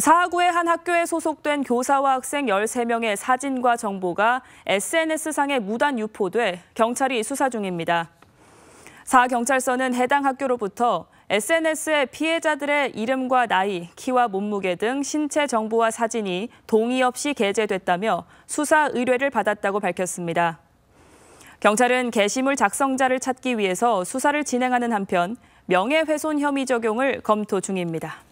사하구의 한 학교에 소속된 교사와 학생 13명의 사진과 정보가 SNS상에 무단 유포돼 경찰이 수사 중입니다. 사경찰서는 해당 학교로부터 SNS에 피해자들의 이름과 나이, 키와 몸무게 등 신체 정보와 사진이 동의 없이 게재됐다며 수사 의뢰를 받았다고 밝혔습니다. 경찰은 게시물 작성자를 찾기 위해서 수사를 진행하는 한편 명예훼손 혐의 적용을 검토 중입니다.